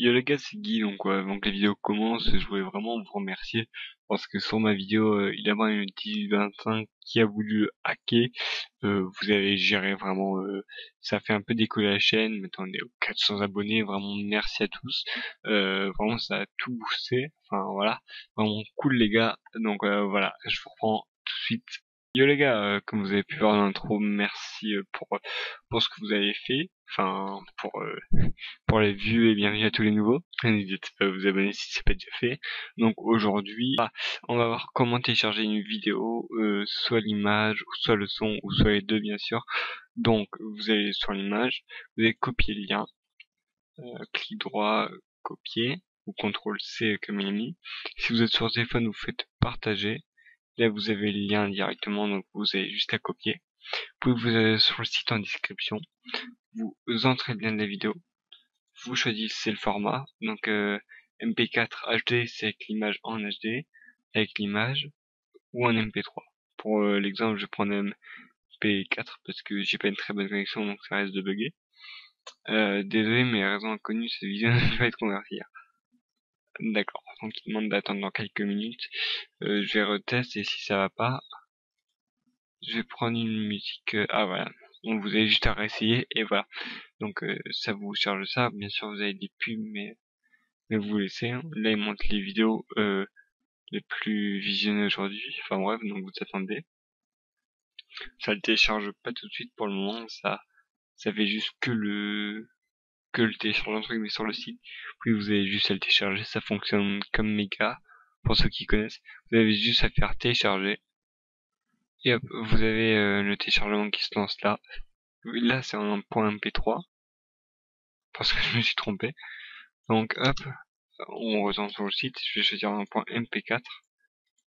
Yo les gars, c'est Guy, donc ouais, avant que la vidéo commence, je voulais vraiment vous remercier parce que sur ma vidéo, euh, il y a une 1825 qui a voulu hacker, euh, vous avez géré vraiment, euh, ça fait un peu décoller la chaîne, maintenant on est aux 400 abonnés, vraiment merci à tous, euh, vraiment ça a tout boosté, enfin voilà, vraiment cool les gars, donc voilà, je vous reprends tout de suite Yo les gars, euh, comme vous avez pu voir dans l'intro, merci euh, pour pour ce que vous avez fait, enfin pour euh, pour les vues et bienvenue à tous les nouveaux. N'hésitez pas à vous abonner si c'est pas déjà fait. Donc aujourd'hui, ah, on va voir comment télécharger une vidéo, soit l'image, soit le son, ou soit les deux bien sûr. Donc vous allez sur l'image, vous allez copier le lien, clic droit, copier, ou CTRL C comme mis. Si vous êtes sur téléphone, vous faites partager Là, vous avez le lien directement, donc vous avez juste à copier. Vous pouvez vous aller sur le site en description. Vous entrez de la vidéo. Vous choisissez le format. Donc euh, MP4 HD, c'est avec l'image en HD, avec l'image, ou en MP3. Pour euh, l'exemple, je prends MP4 parce que j'ai pas une très bonne connexion, donc ça reste de bugger. Euh, désolé, mais raison inconnue, cette vidéo ne va être convertir. D'accord, donc il demande d'attendre dans quelques minutes. Euh, je vais retester et si ça va pas, je vais prendre une musique. Euh, ah voilà, donc vous avez juste à réessayer et voilà. Donc euh, ça vous charge ça. Bien sûr vous avez des pubs, mais mais vous laissez. Hein. Là il montre les vidéos les plus visionnées aujourd'hui. Enfin bref, donc vous attendez. Ça le télécharge pas tout de suite pour le moment. Ça ça fait juste que le que le téléchargement truc mais sur le site. Puis vous avez juste à le télécharger, ça fonctionne comme méga pour ceux qui connaissent. Vous avez juste à faire télécharger. Et hop, vous avez euh, le téléchargement qui se lance là. Là c'est un point MP3 parce que je me suis trompé. Donc hop, on retourne sur le site, je vais choisir un point MP4.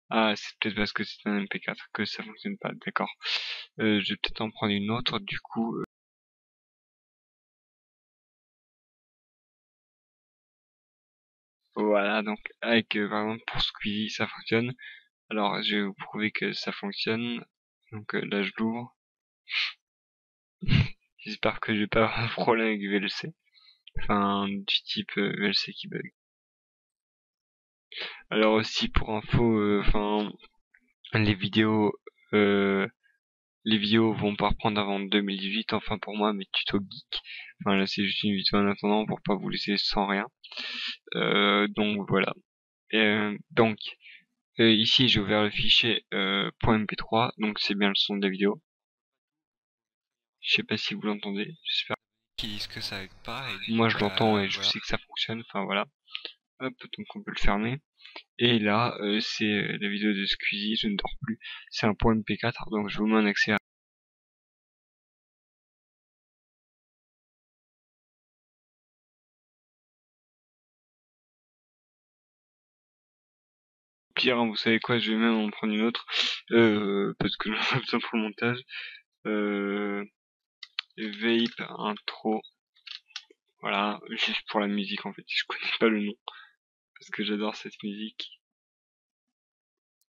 Ah, c'est peut-être parce que c'est un MP4 que ça fonctionne pas, d'accord. Euh, je vais peut-être en prendre une autre, du coup, Voilà, donc avec euh, par exemple pour Squeezie ça fonctionne. Alors je vais vous prouver que ça fonctionne. Donc euh, là je l'ouvre. J'espère que je vais pas un problème avec VLC. Enfin du type euh, VLC qui bug. Alors aussi pour info, enfin les vidéos les vidéos vont pas reprendre avant 2018, enfin pour moi mes tutos geek. Enfin là c'est juste une vidéo en attendant pour pas vous laisser sans rien. Euh, donc voilà. Euh, donc euh, ici j'ai ouvert le fichier .mp3, donc c'est bien le son de la vidéo. Je sais pas si vous l'entendez, j'espère disent que ça pas. Moi je l'entends et je sais que ça fonctionne, enfin voilà. Hop, donc on peut le fermer. Et là, euh, c'est la vidéo de Squeezie, je ne dors plus. C'est un point MP4, donc je vous mets un accès à pire, hein, vous savez quoi, je vais même en prendre une autre, euh, parce que j'en ai besoin pour le montage. Euh, vape intro, voilà, juste pour la musique en fait, je connais pas le nom parce que j'adore cette musique.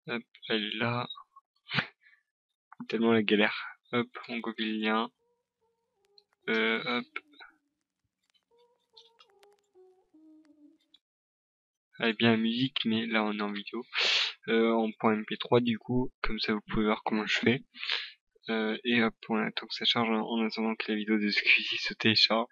Hop, elle est là. Tellement la galère. Hop, on copie le lien. Euh, hop. Elle est bien musique, mais là on est en vidéo. Euh, en point MP3 du coup, comme ça vous pouvez voir comment je fais. Euh, et hop, on attend que ça charge en attendant que la vidéo de Squeezie se télécharge.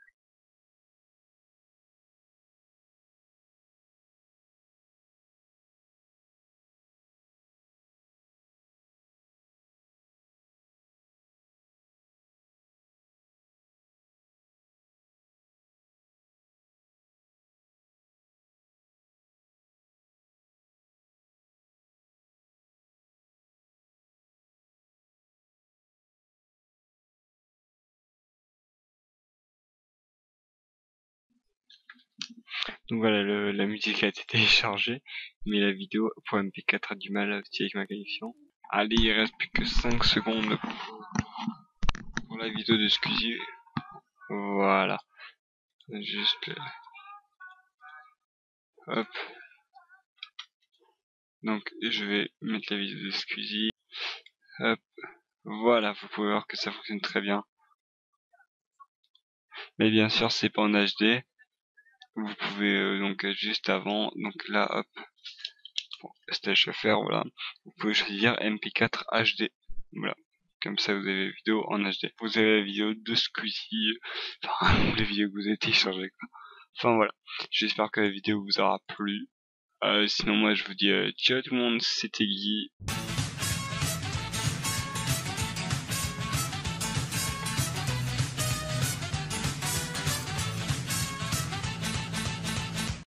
Donc voilà, la musique a été téléchargée, mais la vidéo pour MP4 a du mal aussi avec ma connexion. Allez, il reste plus que 5 secondes pour la vidéo de Squeezie. Voilà. Juste... Euh, hop. Donc je vais mettre la vidéo de Squeezie. Hop. Voilà, vous pouvez voir que ça fonctionne très bien. Mais bien sûr, c'est pas en HD. Vous pouvez euh, donc juste avant, donc là hop, stage faire, voilà, vous pouvez choisir MP4 HD, voilà. Comme ça, vous avez la vidéo en HD. Vous avez la vidéo de Squeezie, enfin, les vidéos que vous avez téléchargées. Enfin voilà, j'espère que la vidéo vous aura plu. Euh, sinon moi je vous dis euh, ciao tout le monde, c'était Guy.